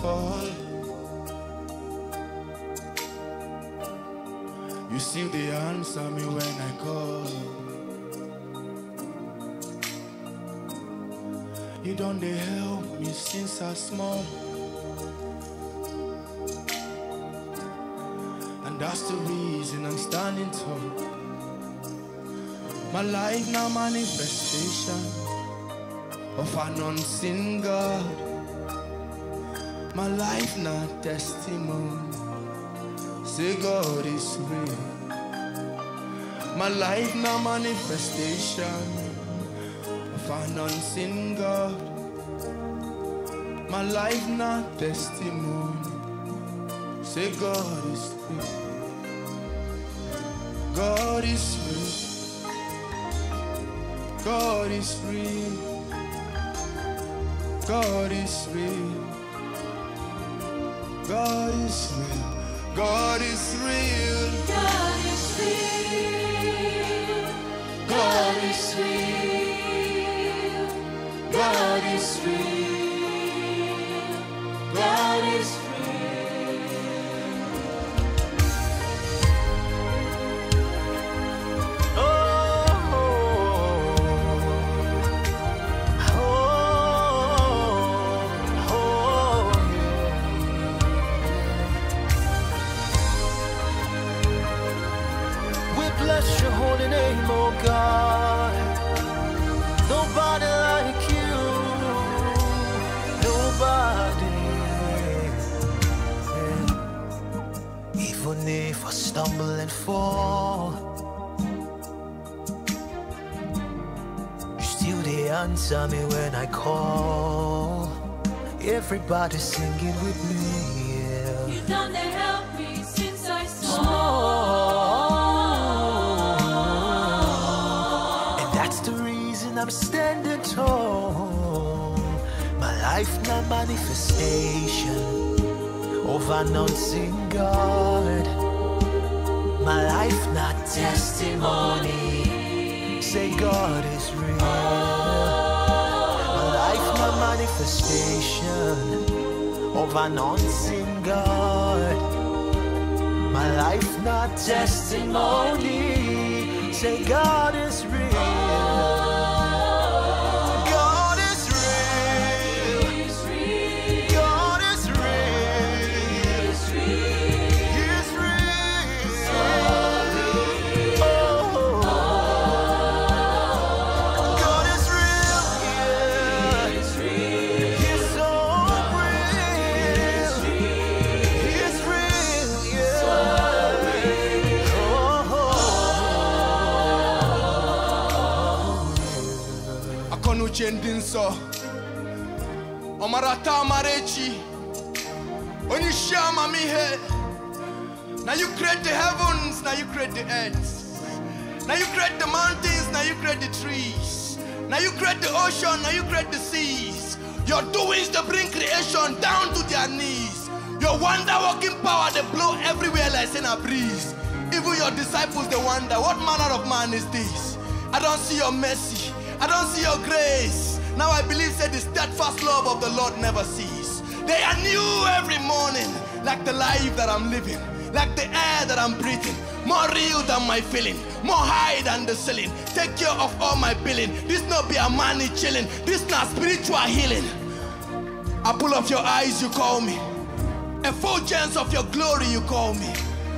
fall. You still they answer me when I call. You don't they help me since I'm small. And that's the reason I'm standing tall. My life now manifestation of an unseen God. My life not testimony. Say God is real. My life now manifestation of an unseen God. My life not testimony. Say God is real. God is real. God is real. God is real. God is real. God is real. God is real. God is real. God is real. Stumble and fall, you still they answer me when I call. Everybody singing with me. Yeah. You've done to help me since I saw. And that's the reason I'm standing tall. My life not manifestation of an unseen God. My life not testimony. Say God is real. My life not manifestation of an unseen God. My life not testimony. Say God is real. Oh. Akono chendinso. Omarata marechi. Onishama mihe. Now you create the heavens, now you create the earth. Now you create the mountains, now you create the trees. Now you create the ocean, now you create the seas. Your doings to bring creation down to their knees. Your wonder working power they blow everywhere like in a breeze. Even your disciples they wonder what manner of man is this? I don't see your mercy, I don't see your grace. Now I believe that the steadfast love of the Lord never cease. They are new every morning, like the life that I'm living, like the air that I'm breathing. More real than my feeling, more high than the ceiling. Take care of all my billing. This not be a money chilling, this not spiritual healing. I pull off your eyes, you call me. A full chance of your glory, you call me.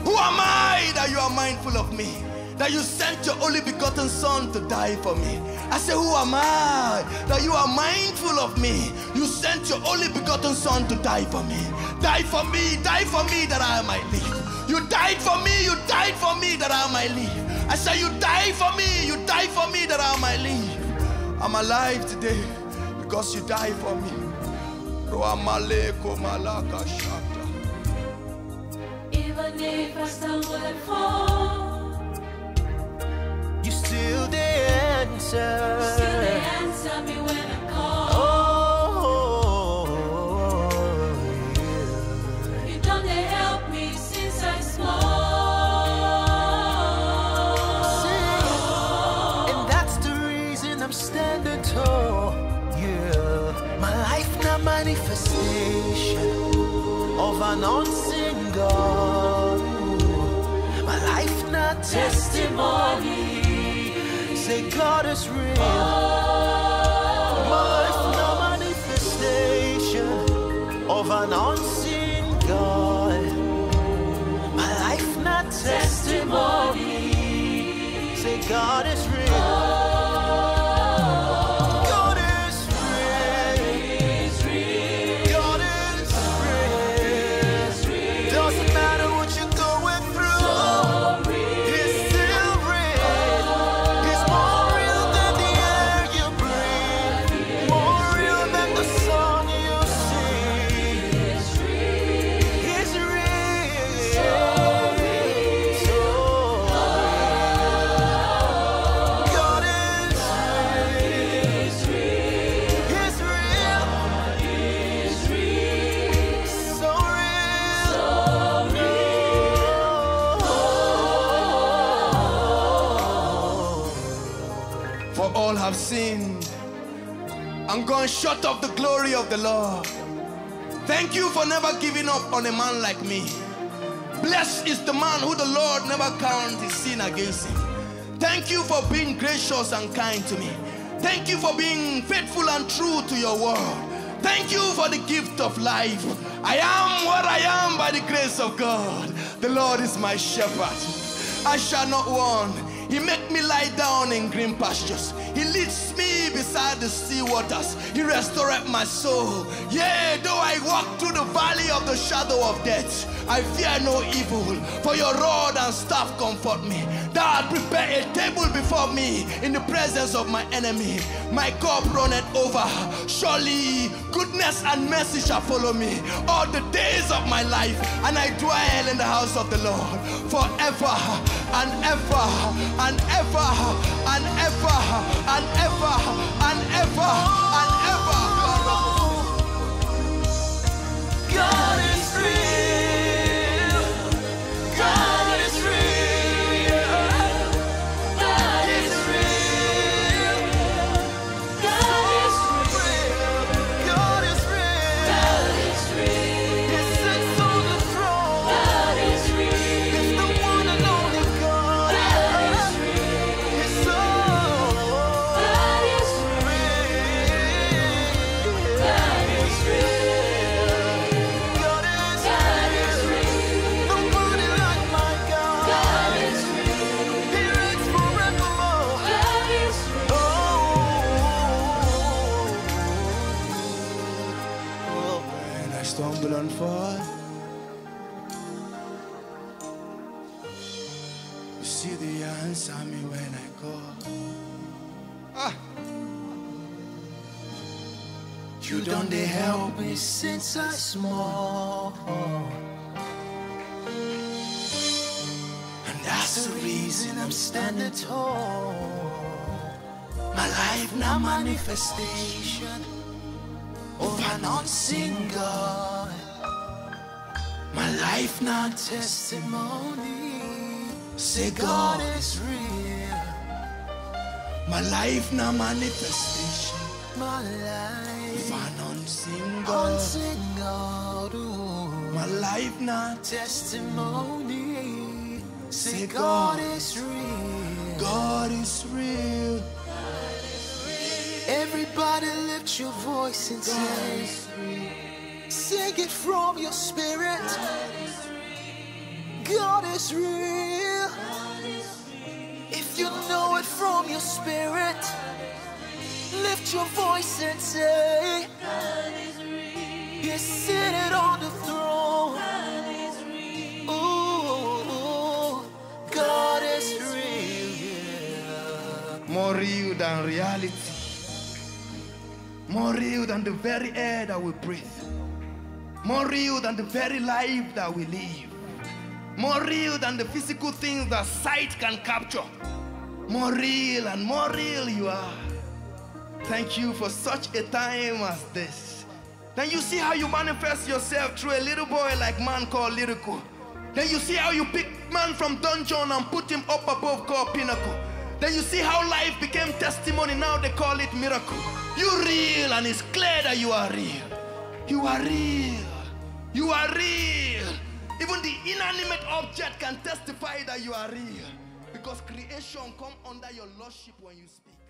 Who am I that you are mindful of me? That you sent your only begotten Son to die for me. I say, Who am I that you are mindful of me? You sent your only begotten Son to die for me. Die for me, die for me that I might live. You died for me, you died for me that I might live. I say, You died for me, you died for me that I might live. I'm alive today because you died for me. Roamaleko malaka shata. Even if I stumble and fall, You still the answer. still they answer me when I call. Oh, yeah. You done to help me since I small. And that's the reason I'm standing tall. Yeah, my life not manifestation of an unseen God. My life not testimony. Say God is real. My manifestation of an unseen God. My life not testimony. Say God is For all have sinned and gone short of the glory of the Lord. Thank you for never giving up on a man like me. Blessed is the man who the Lord never counts his sin against him. Thank you for being gracious and kind to me. Thank you for being faithful and true to your word. Thank you for the gift of life. I am what I am by the grace of God. The Lord is my shepherd. I shall not want. He makes me lie down in green pastures. He leads me beside the sea waters. He restoreth my soul. Yea, though I walk through the valley of the shadow of death, I fear no evil, for your rod and staff comfort me. Thou hast prepared a table before me in the presence of my enemy. My cup runneth over. Surely goodness and mercy shall follow me all the days of my life, and I dwell in the house of the Lord forever and ever and ever and ever and ever and ever and see the answer me when I call. Ah. You done they help me since I'm small. and that's the reason I'm standing tall. My life now manifestation of an unseen God. My life now testimony. Say God is real. My life now manifestation My life, an unseen God. unseen God. ooh. My life now testimony. Say Say God. God is real. God is real. Everybody lift your voice and say, sing it from your spirit. God is real. You know it from your spirit, lift your voice and say, He's seated on the throne. Ooh, God is real. More real than reality. More real than the very air that we breathe. More real than the very life that we live. More real than the physical things that sight can capture. More real and more real you are. Thank you for such a time as this. Then you see how you manifest yourself through a little boy like man called Lyrical. Then you see how you pick man from dungeon and put him up above called pinnacle. Then you see how life became testimony. Now they call it miracle. You real and it's clear that you are real. You are real. You are real. Even the inanimate object can testify that you are real. Because creation come under your lordship when you speak.